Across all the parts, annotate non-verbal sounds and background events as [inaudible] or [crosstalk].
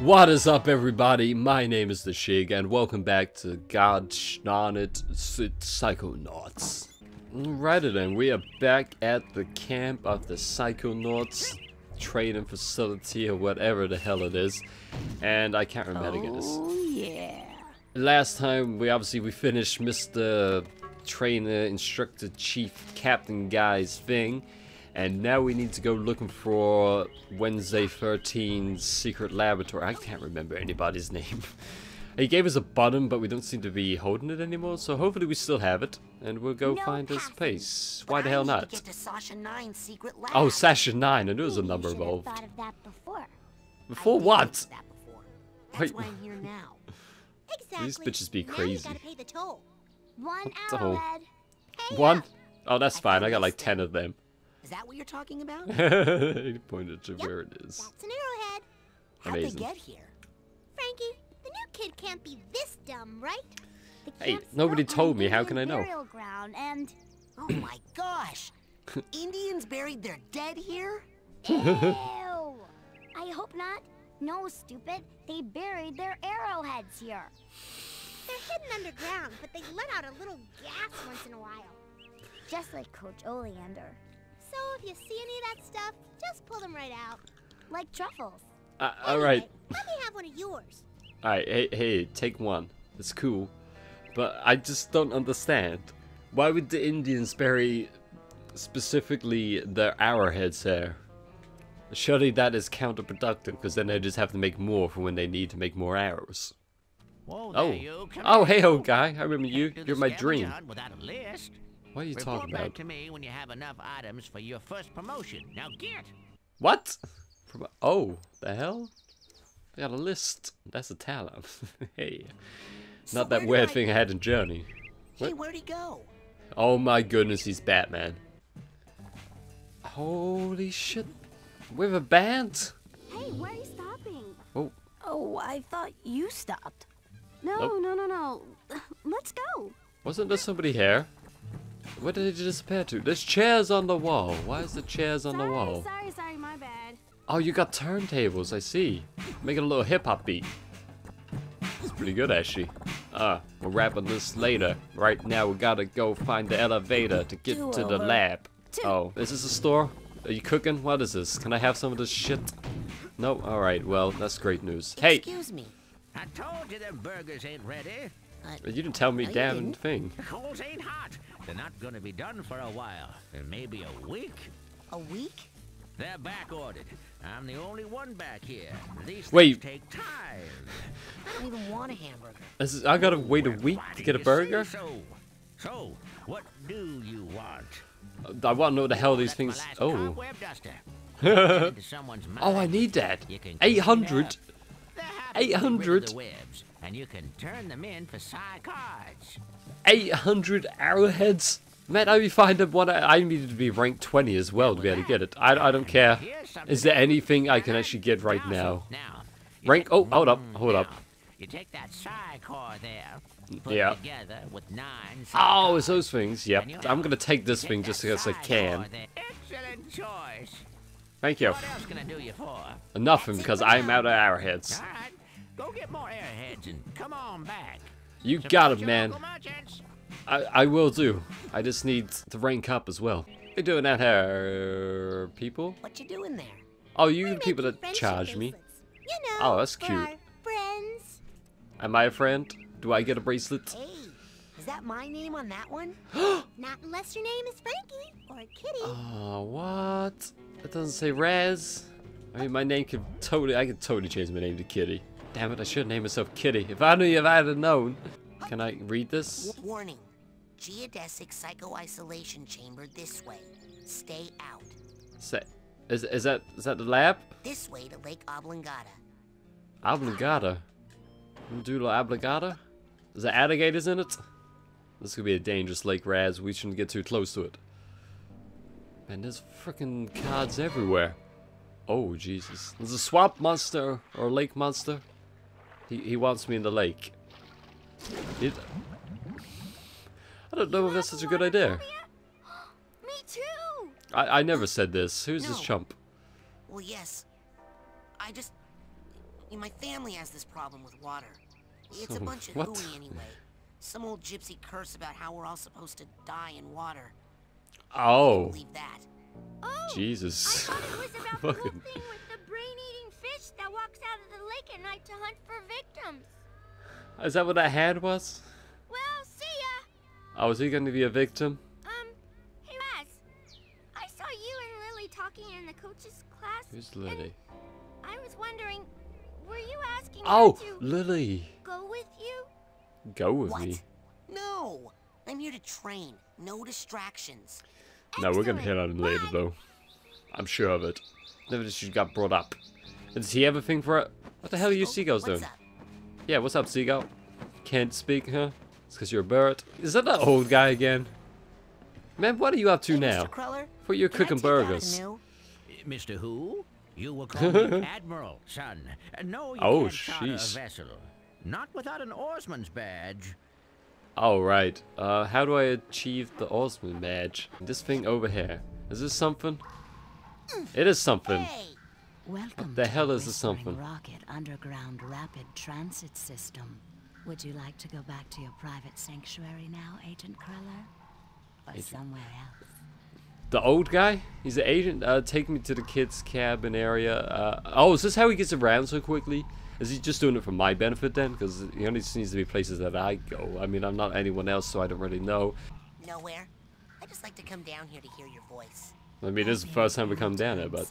What is up everybody, my name is The Shig and welcome back to God It Psychonauts. Alrighty then, we are back at the camp of the Psychonauts training facility or whatever the hell it is. And I can't remember how to get this. Oh yeah. Last time we obviously we finished Mr. Trainer, Instructor, Chief, Captain Guy's thing. And now we need to go looking for Wednesday 13's secret laboratory. I can't remember anybody's [laughs] name. he gave us a button, but we don't seem to be holding it anymore. So hopefully we still have it. And we'll go No find passing. place. Why the I hell not? Sasha 9's secret lab. Oh, Sasha 9. I knew there was a number involved. before. Before what? Before. Wait. why I'm here now. [laughs] Exactly. These bitches be crazy. You gotta pay the toll. One What the hell? One? Oh, that's fine. I got like 10 of them. Is that what you're talking about? [laughs] he pointed to Yep, where it is. That's an arrowhead. How'd Amazing. they get here? Frankie, the new kid can't be this dumb, right? Hey, nobody told me, how can I know? Ground and Oh my [coughs] gosh! [laughs] Indians buried their dead here? [laughs] ew. I hope not. No, stupid. They buried their arrowheads here. They're hidden underground, but they let out a little gas once in a while. Just like Coach Oleander. So if you see any of that stuff, just pull them right out. Like truffles. Uh, all right. Let me have one of yours. All right, hey, hey, take one. It's cool. But I just don't understand. Why would the Indians bury specifically their arrowheads there? Surely that is counterproductive, because then they just have to make more for when they need to make more arrows. Whoa Oh. there, you. Oh, hey, old guy. I remember Can't you. You're my scavenger dream. Hunt Without a list. What are you Report talking back about? to me when you have enough items for your first promotion. Now get. What? From- Oh, the hell? I got a list. That's a talent. [laughs] hey. So Not that weird I- thing I had in Journey. Hey, where'd he go? Oh my goodness, he's Batman. Holy shit. With a band? Hey, where are you stopping? Oh, Oh, I thought you stopped. No, Nope. no, no, no. Let's go. wasn't there somebody here? Where did he disappear to? There's chairs on the wall. Why is the chairs on the wall? sorry, sorry, my bad. Oh, you got turntables, I see. Making a little hip hop beat. It's pretty good, actually. Uh, we're wrapping this later. Right now, we gotta go find the elevator to get Two to the lab. Two. Oh, is this a store? Are you cooking? What is this? Can I have some of this shit? No? Alright, well, that's great news. Hey! Excuse me. I told you them burgers ain't ready. You didn't tell me No, damn didn't. thing. The coals ain't hot. They're not gonna be done for a while. And maybe a week. A week? They're back ordered. I'm the only one back here. These Wait. things take time. I don't even want a hamburger. This is, I gotta wait a week why to get a burger? So, so, what do you want? Uh, I wanna know what the hell these things. last Oh. cobweb duster. Get [laughs] it into someone's Oh, I need that. 800? 800? the webs, and you can turn them in for cards. 800 arrowheads? Man, I be finding one. I needed to be ranked 20 as well to be able to get it. I, I don't care. Is there anything I can actually get right now? Rank- oh, hold up, Mm, hold up. You take that there, Yeah. together with nine. Oh, it's those things. Yep. I'm gonna take this thing just because I can. Excellent choice. Thank you. What else can I do you for? Enough because I'm out of arrowheads. All right, go get more airheads and come on back. You Support got it, man. I, I will do. I just need to rank up as well. What you doing out here, people? What you doing there? Oh, you We're people that friendship charge me. You know. Oh, that's cute. friends. Am I a friend? Do I get a bracelet? Hey, is that my name on that one? [gasps] Not unless your name is Frankie or Kitty. Oh, what? It doesn't say Raz. I mean, my name could totally, I could totally change my name to Kitty. Damn it, I should name myself Kitty. If I knew if I had known. Can I read this? Warning. Geodesic psycho-isolation chamber this way. Stay out. Say, is, is that is that the lab? This way to Lake Oblongata. Obligata. Doodle obligata? Is there alligators in it? This could be a dangerous lake, Raz. We shouldn't get too close to it. Man, there's freaking cards everywhere. Oh, Jesus. There's a swamp monster or a lake monster. He, he wants me in the lake. It, I don't know if that's such a good idea. Me too. I, I never said this. Who's this chump? Well, yes. I just. My family has this problem with water. It's a oh, bunch of what? hooey anyway. Some old gypsy curse about how we're all supposed to die in water. Oh, that. Oh, Jesus. I thought it was about the whole Fucking- thing with the brain-eating fish that walks out of the lake at night to hunt for victims. Is that what that hand was? Well, see ya. Oh, is he going to be a victim? Um, hey Raz, I saw you and Lili talking in the coach's class. Who's Lili? I was wondering, were you asking Oh, her to Lili. go with you? Go with What? me. No! I'm here to train. No distractions. No, we're gonna hit Excellent. on him later, though. I'm sure of it. Never that she got brought up. Does he have a thing for it? What the hell are you seagulls doing? up? Yeah, what's up, seagull? Can't speak, huh? It's because you're a bird. Is that that old guy again? Man, what are you up to Hey, now? Mr. Cruller, For you're cooking take out a burgers. Mr. Who? You will call me [laughs] Admiral, son. No, you Oh, can't charter a vessel. Not without an oarsman's badge. Oh, right. Uh, how do I achieve the oarsman badge? This thing over here. Is this something? It is something. Hey! Welcome the to hell the is this something? Rocket Underground Rapid Transit System. Would you like to go back to your private sanctuary now, Agent Cruller? Or somewhere else? The old guy? He's an agent. Uh, take me to the kids' cabin area. Uh, oh, is this how he gets around so quickly? Is he just doing it for my benefit then? Because he only seems to be places that I go. I mean, I'm not anyone else, so I don't really know. Nowhere. I just like to come down here to hear your voice. I mean, this is the first time we come down there, but.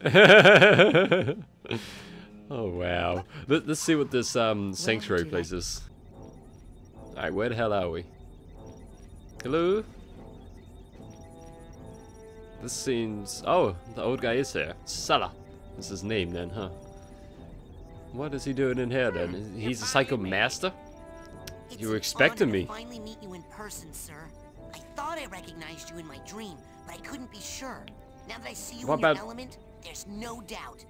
[laughs] Oh wow. Let, let's see what this um sanctuary place is. Alright, where the hell are we? Hello? This seems oh, the old guy is here. Salah. That's his name then, huh? What is he doing in here then? He's a psycho master? It's You were expecting me. Finally meet you in person, sir. I thought I recognized you in my dream, but I couldn't be sure. Now that I see you What in your about- element, there's no doubt.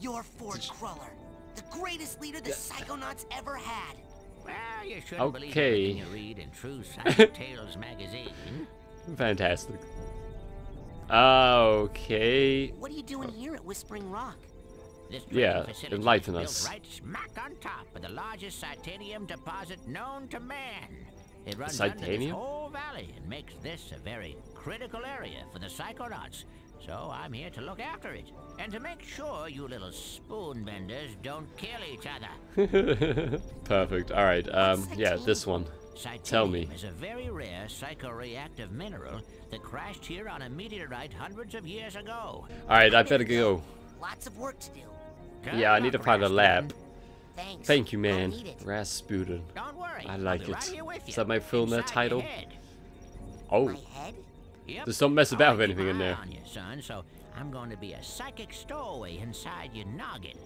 You're Ford Cruller, the greatest leader the Psychonauts ever had. Well, you shouldn't believe Okay. everything you read in True Psycho [laughs] Tales magazine. Fantastic. Okay. What are you doing here at Whispering Rock? This Yeah, trading facility is enlighten us. Right smack on top of the largest psitanium deposit known to man. It runs under this whole valley and makes this a very critical area for the Psychonauts. So I'm here to look after it and to make sure you little spoon benders don't kill each other. [laughs] Perfect. Alright, um, yeah, this one. Tell me. Psitanium is a very rare psychoreactive mineral that crashed here on a meteorite hundreds of years ago. Alright, I better go. Lots of work to do. Yeah, I need to find a lab. Thanks. Thank you, man. Razputin. Don't worry. I like be it. right Is that my film, that title? head. Oh, My head? Yep. Just don't mess about I'll with anything in my eye there. On you, son, so I'm going to be a psychic stowaway inside your noggin.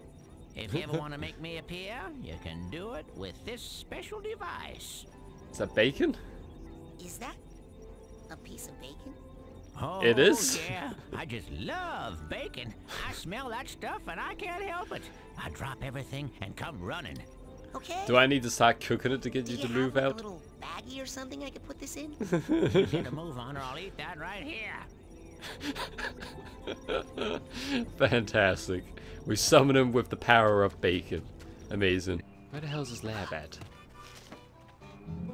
If you ever [laughs] want to make me appear, you can do it with this special device. is that bacon? Is that a piece of bacon? Oh, It is? yeah. I just love bacon. I smell that stuff and I can't help it. I drop everything and come running. Okay. Do I need to start cooking it to get you you to have move like, out? a little baggie or something I could put this in? [laughs] Get a move on or I'll eat that right here. [laughs] Fantastic. We summon him with the power of bacon. Amazing. Where the hell's his lab at?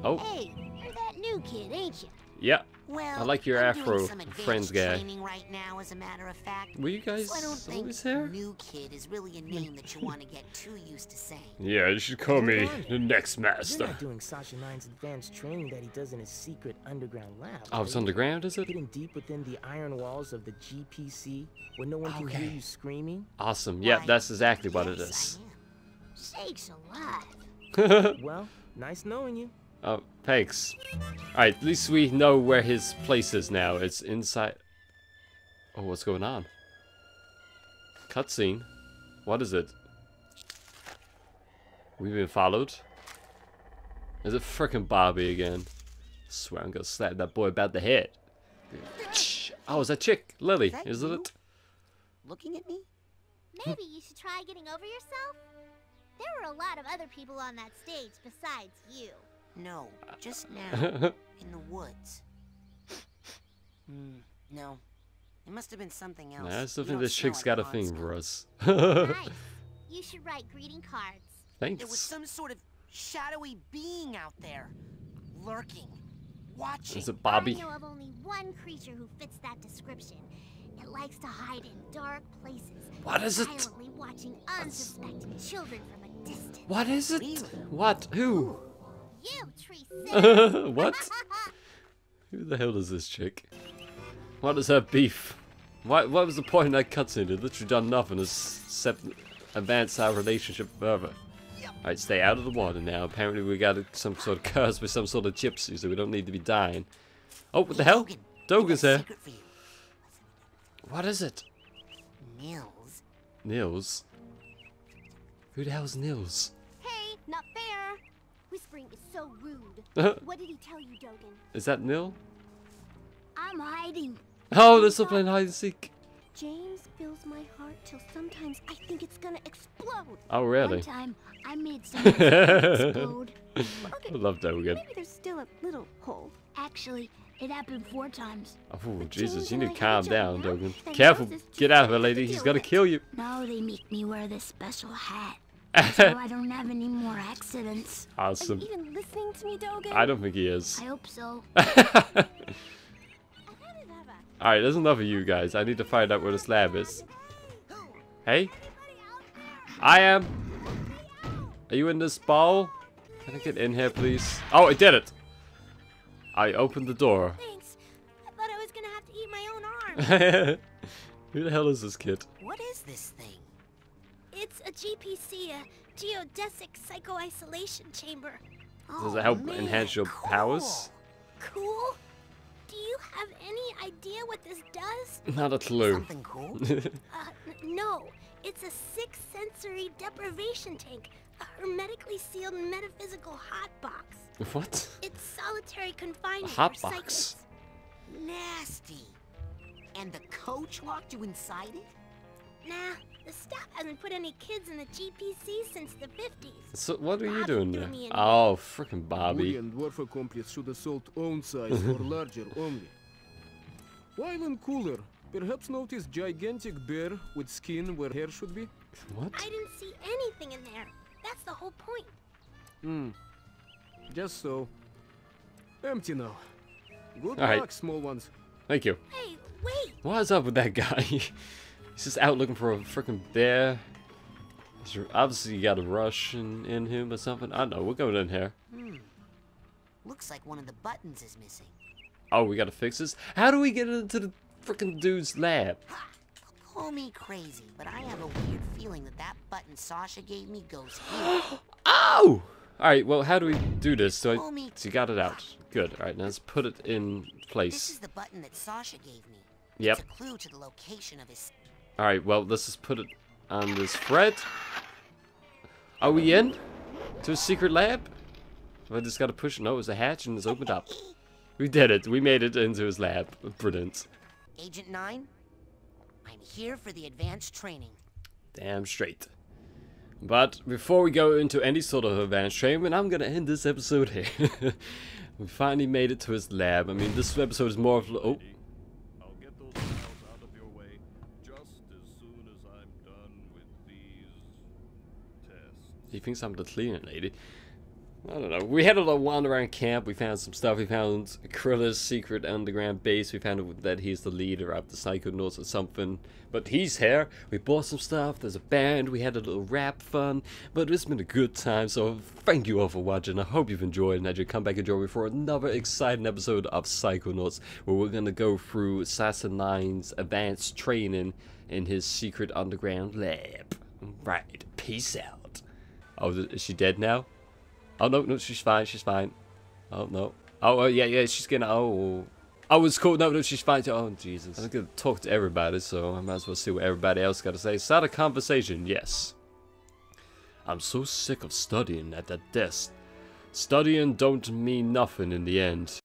Oh, Hey, you're that new kid, ain't you? yeah. Well, I like your I'm afro, doing some advanced friends guy. training right now, as a matter of fact. Were you guys So I don't think always here? new kid is really a name that you want to get too used to saying. Yeah, you should call me the next master. You're master. not doing Sasha Nein's advanced training that he does in his secret underground lab. Oh, it's are you? underground, is it? Hidden deep within the iron walls of the GPC, where no one can hear you screaming. Awesome. Yeah, that's exactly what it yes, is. I am. Sakes alive. [laughs] Well, nice knowing you. Oh, thanks. Alright, at least we know where his place is now. It's inside... Oh, what's going on? Cutscene? What is it? We've been followed? Is it frickin' Bobby again? I swear I'm gonna slap that boy about the head. Oh, is that chick? Lili, Is that is you? it? Looking at me? Maybe you should try getting over yourself. There were a lot of other people on that stage besides you. No, just now, [laughs] in the woods. Hmm, no. It must have been something else. Nah, I still You think this chick's got a thing for us. [laughs] nice. You should write greeting cards. Thanks. There was some sort of shadowy being out there, lurking, watching. Is it Bobby? I know of only one creature who fits that description. It likes to hide in dark places. What is it? Silently watching unsuspecting children from a distance. What is it? What? Who? You, Tree [laughs] what? [laughs] Who the hell is this chick? What is her beef? What, what was the point in that cutscene? It literally done nothing except advance our relationship further. Alright, stay out of the water now. Apparently we got some sort of [laughs] curse with some sort of gypsy, so we don't need to be dying. Oh, what the hell? Doga's here. secret for you. What is it? Nils, Nils? Who the hell is Nils? Hey, not fair. Whispering is so rude. [laughs] Uh-huh. What did he tell you, Dogen? Is that Nil? I'm hiding. Oh, they're still playing hide and seek. James fills my heart till sometimes I think it's gonna explode. Oh, really? One time, I made [laughs] someone explode. [laughs] I love Dogen. Maybe there's still a little hole. Actually, it happened four times. Oh, Jesus, you need to calm hate each other down, Dogen. Careful. Nils is just Get out of it, lady. He's gonna kill you. Now they make me wear this special hat. So [laughs] I don't have any more accidents. Are Awesome. you even listening to me, Dogen? I don't think he is. I hope so. [laughs] Alright, there's enough of you guys. I need to find out where this lab is. Hey? I am. Are you in this ball? Can I get in here, please? Oh, I did it! I opened the door. Thanks. I thought I was gonna have to eat my own arm. [laughs] Who the hell is this kid? what is this thing? It's a GPC, a geodesic psycho-isolation chamber. Does Oh, it help man, enhance your cool. powers? Cool? Do you have any idea what this does? [laughs] Not a clue. Something cool? [laughs] Uh, no. It's a six sensory deprivation tank. A hermetically sealed metaphysical hotbox. what? It's solitary confinement hot for box? psychics. Nasty. And the coach locked you inside it? Nah, the staff hasn't put any kids in the GPC since the 50s. So what are you doing threw there? Oh, freaking Woody Bobby. and dwarf accomplice should assault own size or [laughs] larger only. While in cooler, perhaps notice gigantic bear with skin where hair should be? What? I didn't see anything in there. That's the whole point. Hmm. Just so. Empty now. Good All right. luck, small ones. Thank you. Hey, wait! What is up with that guy? [laughs] He's just out looking for a freaking bear. He's obviously got a rush in, him or something. I don't know. We're going in here. Hmm. Looks like one of the buttons is missing. Oh, we gotta fix this? How do we get into the freaking dude's lab? Call me crazy, but I have a weird feeling that that button Sasha gave me goes [gasps] here. Oh! Alright, well, how do we do this? So, I, so you got it out. Good. Alright, now let's put it in place. this is the button that Sasha gave me. Yep. It's a clue to the location of his. Alright, well, let's just put it on this thread. Are we in? To a secret lab? I just gotta push. No, it's a hatch and it's opened up. We did it. We made it into his lab. Brilliant. Agent 9? I'm here for the advanced training. Damn straight. But before we go into any sort of advanced training, I'm gonna end this episode here. [laughs] we finally made it to his lab. I mean, this episode is more of oh, I'll get those files out of your way just as soon as I'm done with these tests. he thinks I'm the cleaning lady. I don't know. We had a little wander around camp. We found some stuff. We found Cruller's secret underground base. We found out that he's the leader of the Psychonauts or something. But he's here. We bought some stuff. There's a band. We had a little rap fun. But it's been a good time. So thank you all for watching. I hope you've enjoyed and that you come back and join me for another exciting episode of Psychonauts where we're going to go through Assassin 9's advanced training in his secret underground lab. Right. Peace out. Oh, is she dead now? Oh no, no, she's fine. She's fine. Oh no. Oh, uh, yeah, yeah. She's gonna. Oh, I was cool. No, no, she's fine. Oh Jesus. I'm gonna talk to everybody, so I might as well see what everybody else got to say. Start a conversation. Yes. I'm so sick of studying at that desk. Studying don't mean nothing in the end.